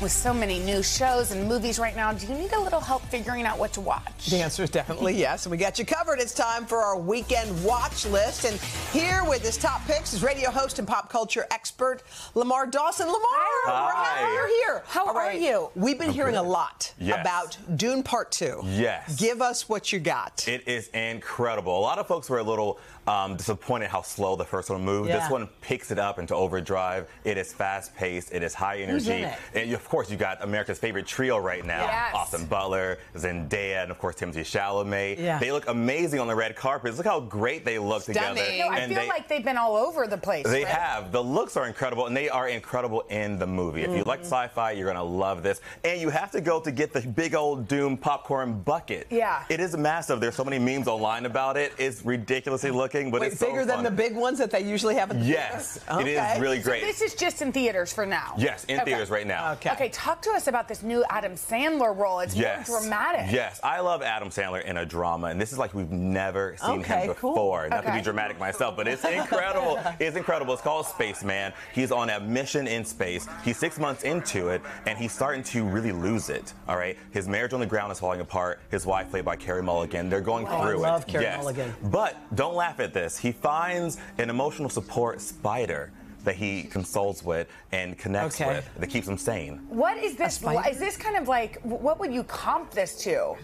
with so many new shows and movies right now, do you need a little help figuring out what to watch? The answer is definitely yes. And we got you covered. It's time for our weekend watch list. And here with his top picks is radio host and pop culture expert Lamar Dawson. Lamar, Hi. we're happy you're here. How All are you? We've been hearing a lot Yes. about Dune Part 2. Yes. Give us what you got. It is incredible. A lot of folks were a little um, disappointed how slow the first one moved. Yeah. This one picks it up into overdrive. It is fast paced. It is high energy. And of course, you got America's favorite trio right now: Yes. Austin Butler, Zendaya, and of course Timothée Chalamet. Yeah. They look amazing on the red carpet. Look how great they look Stunning. together. No, I and feel they, like they've been all over the place. They right? have. The looks are incredible, and they are incredible in the movie. If you like Mm-hmm. sci-fi, you're gonna love this. And you have to go to get the big old Dune popcorn bucket. Yeah. It is massive. There's so many memes online about it. It's ridiculously looking, but Wait, it's so bigger than the big ones that they usually have at the Yes, theater? it is really great. This is just in theaters for now. yes, in Okay. theaters right now. Okay. Okay, talk to us about this new Adam Sandler role. It's Yes. more dramatic. Yes, I love Adam Sandler in a drama, and this is like we've never seen Okay, him cool. before. Not to be dramatic myself, but it's incredible. it's incredible. It's called Spaceman. He's on a mission in space. He's six months into it, and he's starting to really lose it. All right, his marriage on the ground is falling apart. His wife, played by Carey Mulligan, they're going Oh, I through it. love Carey yes. Mulligan. But don't laugh at this. He finds an emotional support spider. That he consults with and connects Okay. with that keeps him sane. What is this? Is this kind of like what would you comp this to?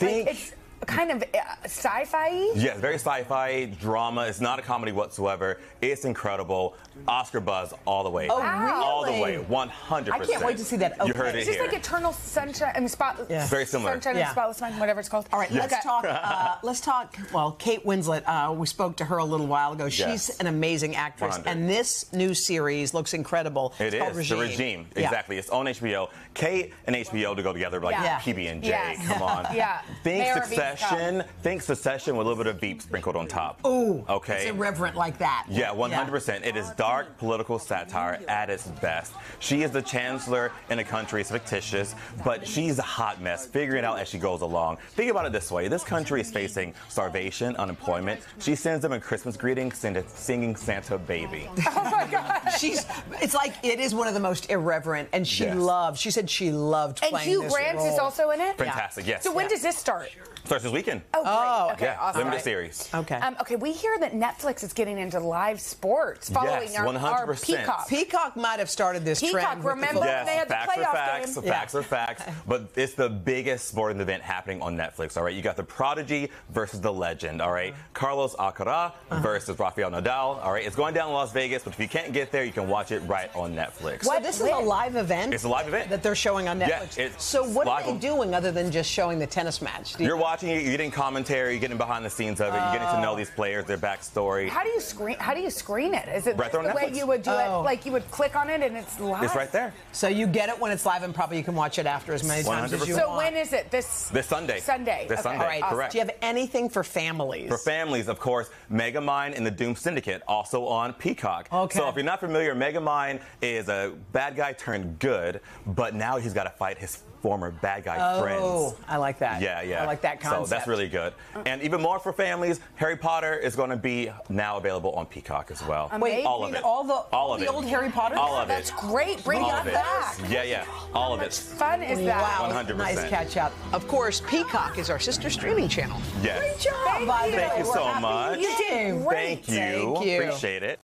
Think- like it's kind of uh, sci-fi. Yes, very sci-fi drama. It's not a comedy whatsoever. It's incredible. Oscar buzz all the way. Oh, All the way, 100%. I can't wait to see that You opening. heard it Is just here. like Eternal Sunshine and Spot? Yeah. Very similar. Sunshine Yeah. and Spotless Mind, whatever it's called. All right, let's talk. Uh, let's talk. Well, Kate Winslet. Uh, we spoke to her a little while ago. She's Yes. an amazing actress, 100. and this new series looks incredible. It it's called is the regime, Yeah. exactly. It's on HBO. Kate and HBO to go together like Yeah. PB and J. Yes. Come on. Yeah. Think Mayor of Succession. Think Succession with a little bit of Veep sprinkled on top. Ooh, Okay. It's irreverent like that. Yeah, 100%. It is dark political satire at its best. She is the chancellor in a country, it's fictitious, but she's a hot mess, figuring it out as she goes along. Think about it this way this country is facing starvation, unemployment. She sends them a Christmas greeting singing Santa Baby. Oh my God. She's. It's like it is one of the most irreverent, and she Yes. loved. She said she loved And playing Hugh this Grant role. is also in it. Fantastic, yes. So when Yeah. does this start? Starts this weekend. Oh, great. Oh, okay, yeah, awesome. limited Right. series. Okay. Um, okay, we hear that Netflix is getting into live sports following Yes, our, our 100%. Peacock. Peacock might have started this Peacock, trend. with the remember? football. Yes, they had the facts are playoff facts. game. Facts are facts. But it's the biggest sporting event happening on Netflix. All right, you got the prodigy versus the legend. All right, Carlos Alcaraz Uh-huh. versus Rafael Nadal. All right, it's going down in Las Vegas, but if you can't get there, you can watch it right on Netflix. So this is a live event. It's a live event. that they're showing on Netflix. it's so what are they on- doing other than just showing the tennis match? Do you- You're watching it. You're getting commentary. You're getting behind the scenes of it. You're getting to know oh. these players, their backstory. How do you screen? How do you screen it? Is it Right the there on way Netflix. you would do Oh. it? Like you would click on it and it's live. It's right there. So you get it when it's live, and probably you can watch it after as many times as you 100%. So want. when is it? This This Sunday. Sunday. This Okay. Sunday. All right. Correct. Do you have anything for families? For families, of course, Megamind and the Doom Syndicate, also on Peacock. Okay. So if you're not familiar, Megamind is a bad guy turned good, but now he's got to fight his former bad guy oh, friends. I like that. Yeah, yeah. I like that concept. So that's really good. And even more for families, Harry Potter is going to be now available on Peacock as well. Wait, all of it. all the- all of the it. old Harry Potter? All of That's it. great. Bring all that of it. back. Yeah, yeah. All of How much it. fun is that? Wow, 100%. nice catch up. Of course, Peacock is our sister streaming channel. Yes. Great job, Thank by the you. way. Thank you so much. You did. Great. Thank you. Thank you. Appreciate it.